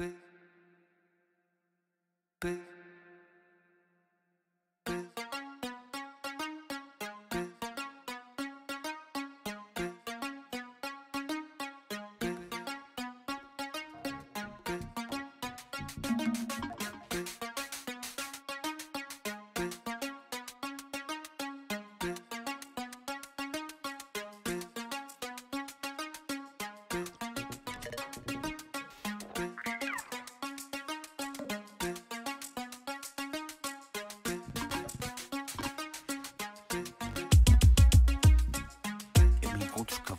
gravidade do Курдского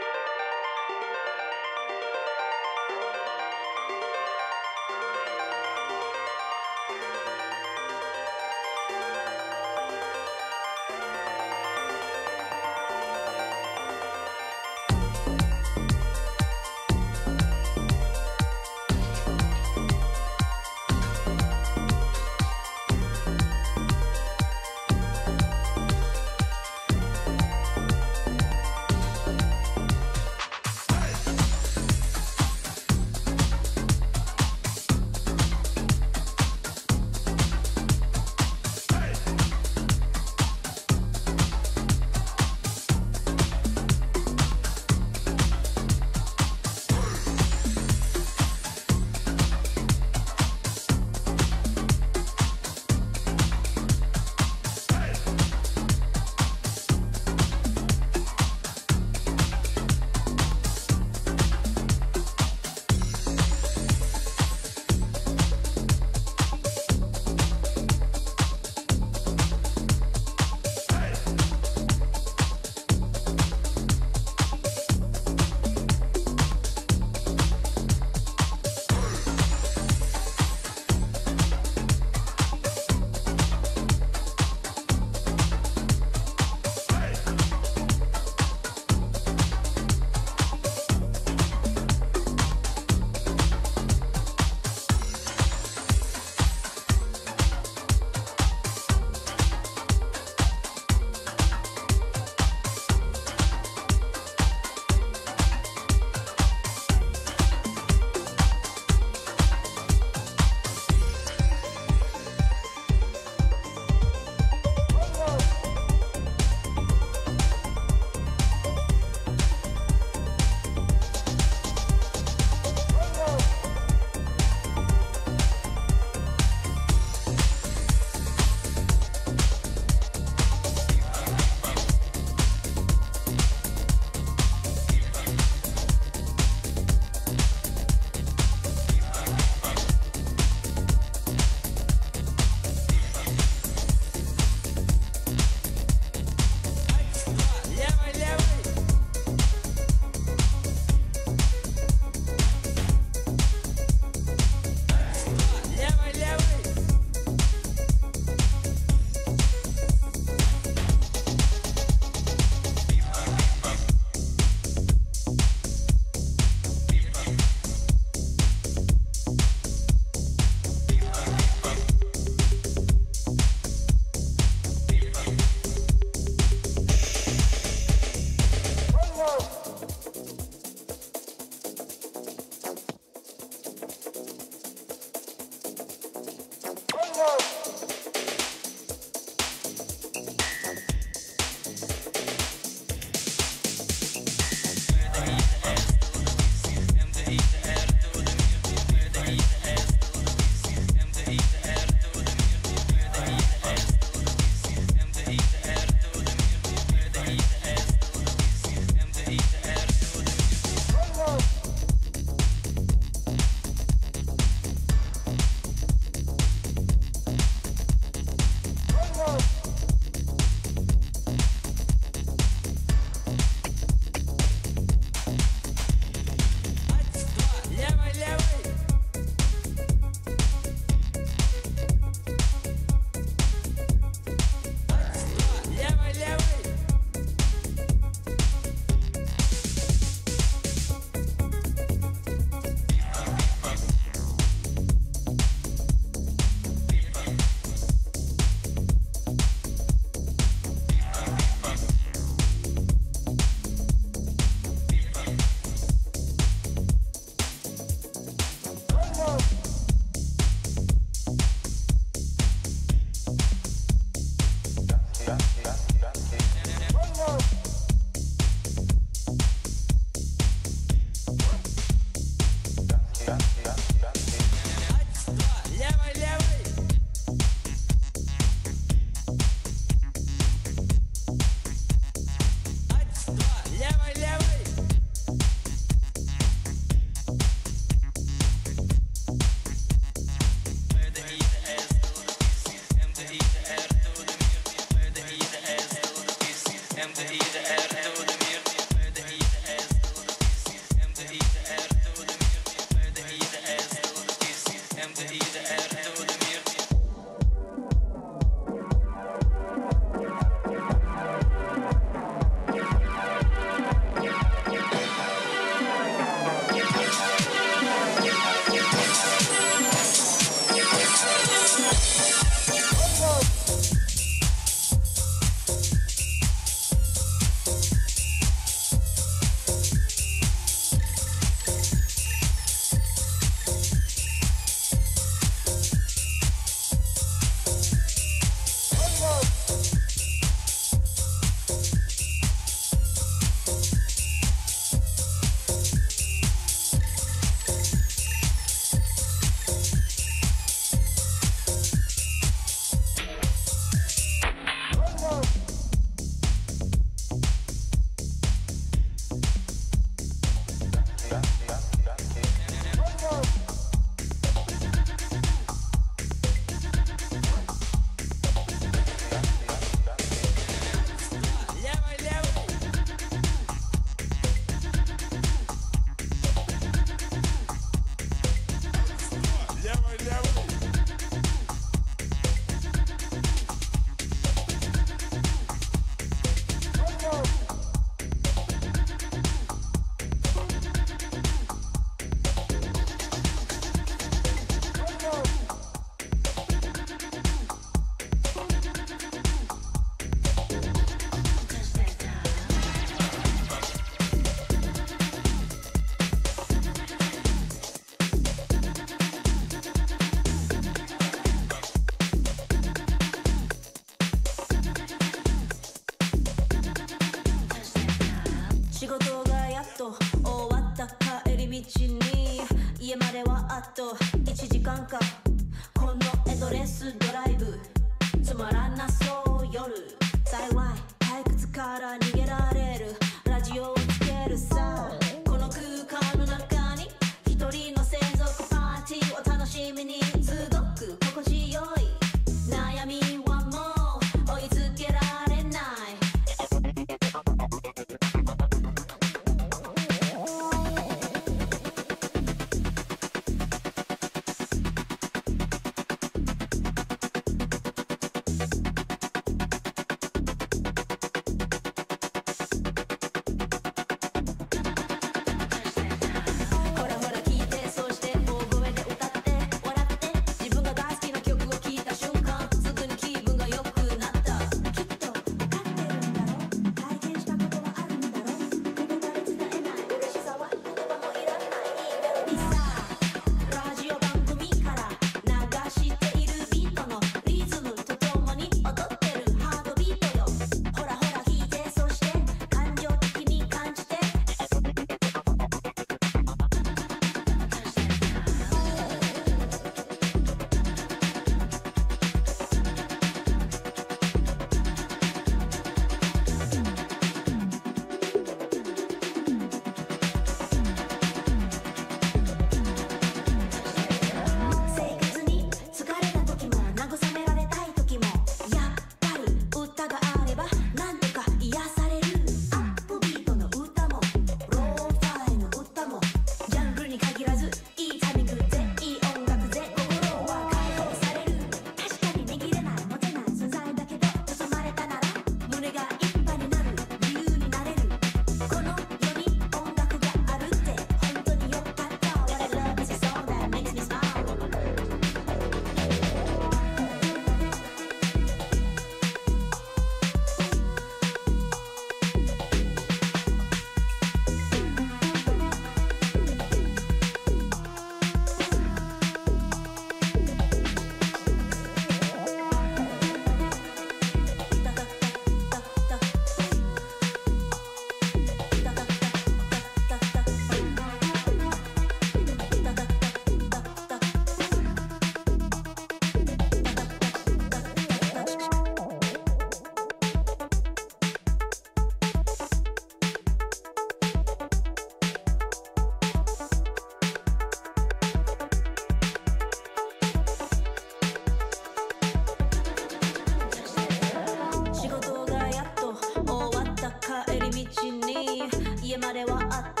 Be a mother, what